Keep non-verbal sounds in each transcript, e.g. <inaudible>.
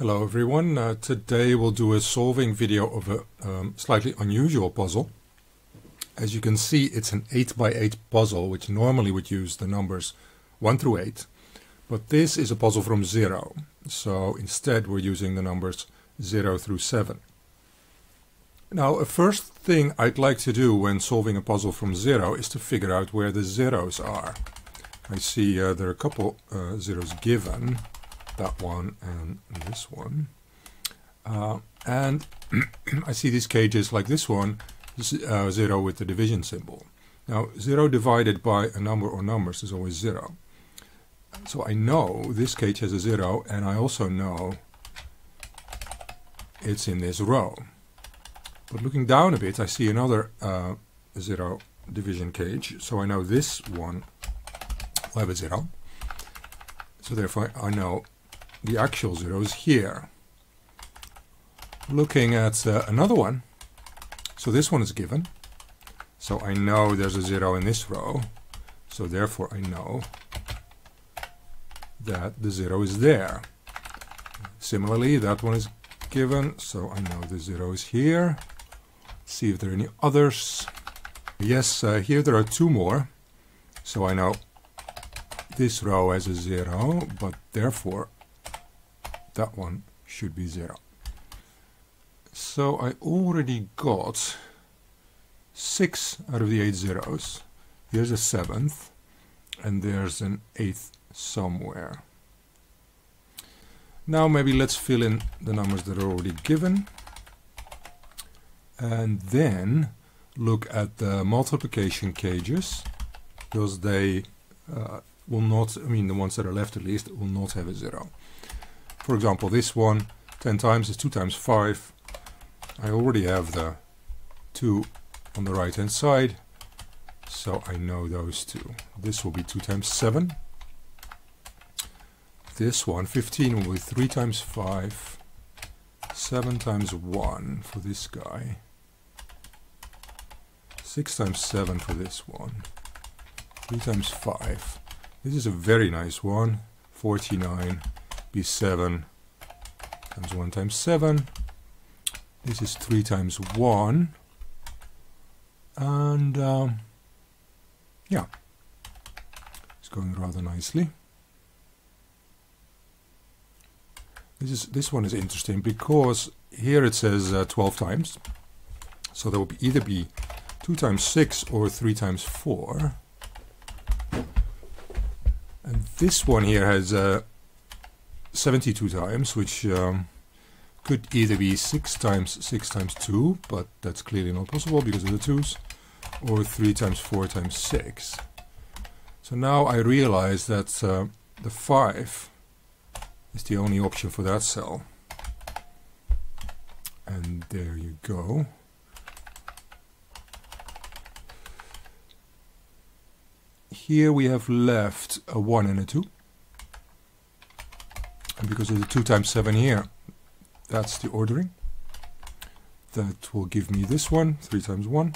Hello everyone, uh, today we'll do a solving video of a um, slightly unusual puzzle. As you can see it's an 8 by 8 puzzle which normally would use the numbers 1 through 8 but this is a puzzle from 0 so instead we're using the numbers 0 through 7. Now a first thing I'd like to do when solving a puzzle from 0 is to figure out where the zeros are. I see uh, there are a couple uh, zeros given that one and this one. Uh, and <clears throat> I see these cages like this one, uh, 0 with the division symbol. Now 0 divided by a number or numbers is always 0. So I know this cage has a 0 and I also know it's in this row. But looking down a bit I see another uh, 0 division cage, so I know this one will have a 0. So therefore I know the actual zeros here. Looking at uh, another one, so this one is given, so I know there's a zero in this row, so therefore I know that the zero is there. Similarly, that one is given, so I know the zero is here. See if there are any others. Yes, uh, here there are two more, so I know this row has a zero, but therefore that one should be 0. So I already got 6 out of the 8 zeros. Here's a 7th, and there's an 8th somewhere. Now maybe let's fill in the numbers that are already given. And then look at the multiplication cages, because they uh, will not, I mean the ones that are left at least, will not have a 0. For example, this one, 10 times is 2 times 5. I already have the 2 on the right hand side, so I know those two. This will be 2 times 7. This one, 15, will be 3 times 5. 7 times 1 for this guy. 6 times 7 for this one. 3 times 5. This is a very nice one. 49 be 7 times 1 times 7. This is 3 times 1. And um, yeah, it's going rather nicely. This is this one is interesting because here it says uh, 12 times. So there will be either be 2 times 6 or 3 times 4. And this one here has uh, 72 times, which um, could either be 6 times 6 times 2, but that's clearly not possible because of the 2's, or 3 times 4 times 6. So now I realize that uh, the 5 is the only option for that cell. And there you go. Here we have left a 1 and a 2 and because of the 2 times 7 here. That's the ordering. That will give me this one 3 times 1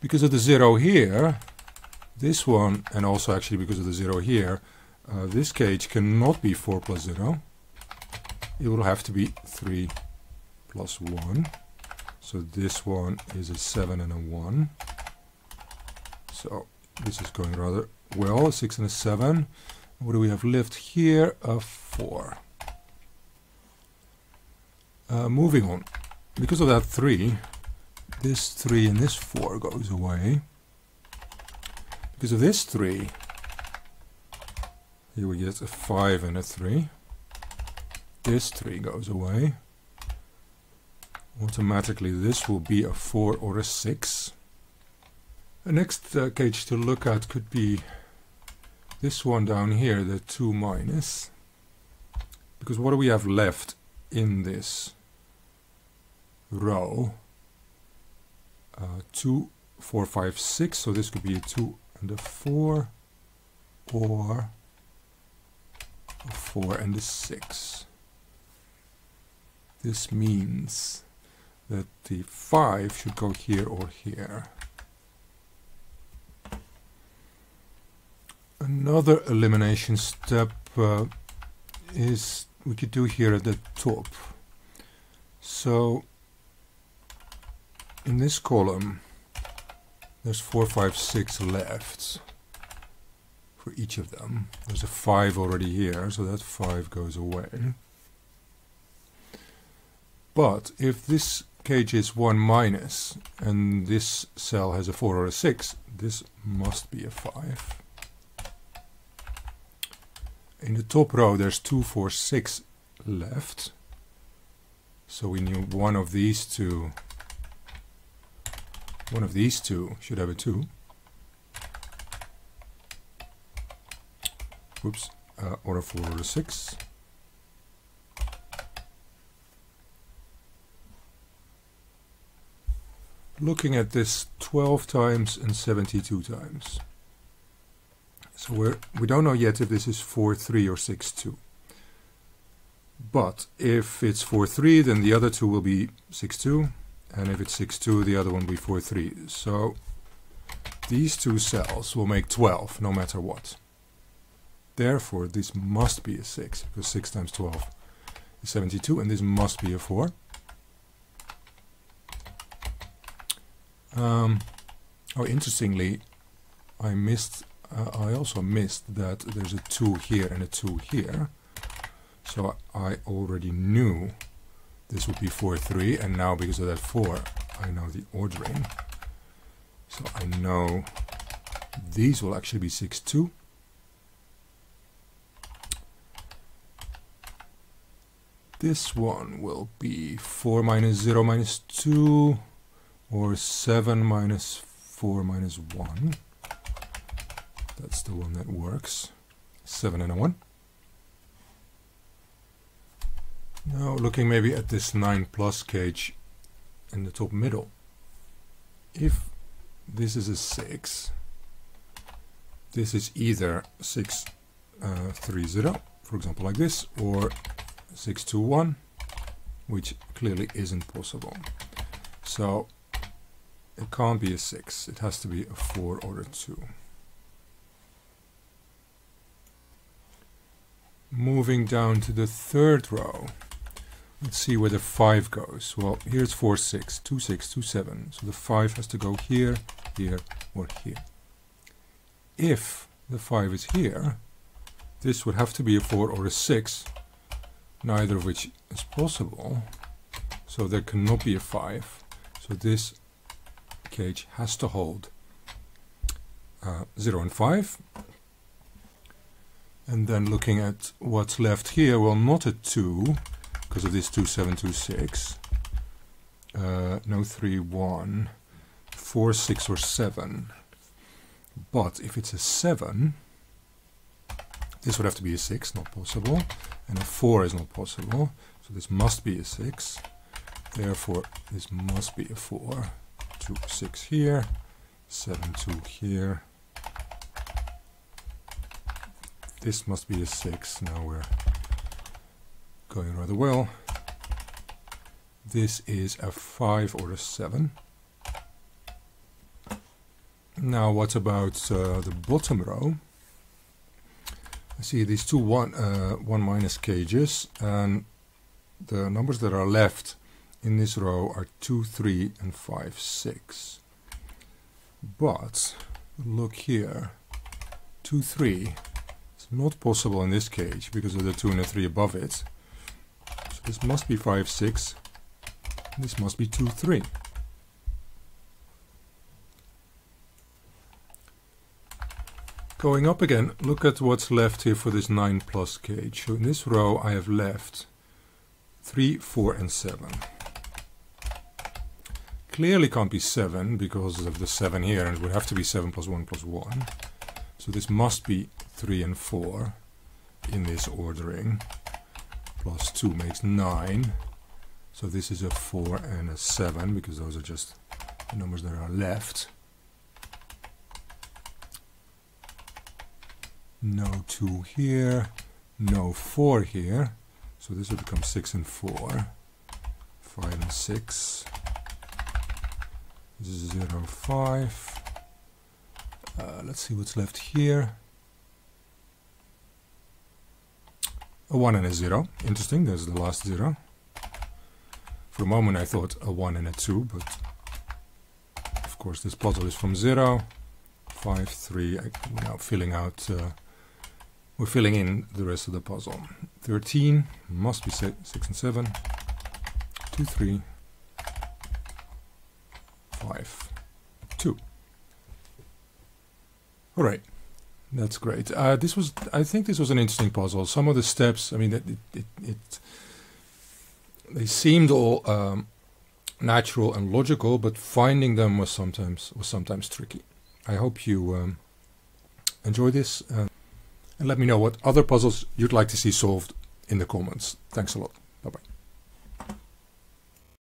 because of the 0 here this one and also actually because of the 0 here uh, this cage cannot be 4 plus 0 it will have to be 3 plus 1 so this one is a 7 and a 1 so this is going rather well, a 6 and a 7. What do we have left here? A 4. Uh, moving on. Because of that 3, this 3 and this 4 goes away. Because of this 3, here we get a 5 and a 3. This 3 goes away. Automatically this will be a 4 or a 6. The next uh, cage to look at could be this one down here, the 2 minus, because what do we have left in this row? Uh, 2, 4, 5, 6, so this could be a 2 and a 4, or a 4 and a 6. This means that the 5 should go here or here. Another elimination step uh, is we could do here at the top. So in this column there's four, five, six left for each of them. There's a 5 already here, so that 5 goes away. But if this cage is 1 minus, and this cell has a 4 or a 6, this must be a 5. In the top row there's 2, 4, 6 left. So we need one of these two, one of these two should have a 2. Oops, uh, order 4, order 6. Looking at this 12 times and 72 times. So we're, we don't know yet if this is 4, 3 or 6, 2. But if it's 4, 3, then the other two will be 6, 2. And if it's 6, 2, the other one will be 4, 3. So these two cells will make 12 no matter what. Therefore, this must be a 6, because 6 times 12 is 72, and this must be a 4. Um, oh, interestingly, I missed, uh, I also missed that there's a 2 here and a 2 here. So I already knew this would be 4, 3, and now because of that 4, I know the ordering. So I know these will actually be 6, 2. This one will be 4 minus 0 minus 2 or 7 minus 4 minus 1. That's the one that works. 7 and a 1. Now looking maybe at this 9 plus cage in the top middle. If this is a 6, this is either 6, uh, 3, 0, for example like this, or 621, which clearly isn't possible. So it can't be a 6, it has to be a 4 or a 2. Moving down to the third row, let's see where the 5 goes. Well, here's 4, 6, 2, 6, 2, 7. So the 5 has to go here, here, or here. If the 5 is here, this would have to be a 4 or a 6, neither of which is possible. So there cannot be a 5. So this cage has to hold uh, 0 and 5. And then looking at what's left here, well, not a 2, because of this 2726. Uh, no 3, 1, 4, 6, or 7. But if it's a 7, this would have to be a 6, not possible. And a 4 is not possible. So this must be a 6. Therefore, this must be a 4. 2, 6 here. 7, 2 here. This must be a 6. Now we're going rather well. This is a 5 or a 7. Now what about uh, the bottom row? I see these two one, uh, one minus cages and the numbers that are left in this row are 2, 3 and 5, 6. But look here, 2, 3 is not possible in this cage because of the 2 and the 3 above it. So this must be 5, 6. This must be 2, 3. Going up again, look at what's left here for this 9 plus cage. So in this row I have left 3, 4 and 7. Clearly can't be 7 because of the 7 here and it would have to be 7 plus 1 plus 1. So this must be 3 and 4 in this ordering. Plus 2 makes 9. So this is a 4 and a 7 because those are just the numbers that are left. no 2 here, no 4 here. So this will become 6 and 4, 5 and 6, 0, 5. Uh, let's see what's left here. A 1 and a 0. Interesting, there's the last 0. For a moment I thought a 1 and a 2, but of course this puzzle is from 0, 5, 3, we're now filling out, uh, we're filling in the rest of the puzzle. 13 must be 6 and 7, 2, 3, 5, 2. Alright, that's great. Uh, this was, I think this was an interesting puzzle. Some of the steps, I mean, it, it, it they seemed all um, natural and logical, but finding them was sometimes was sometimes tricky. I hope you um, enjoy this uh, and let me know what other puzzles you'd like to see solved in the comments. Thanks a lot.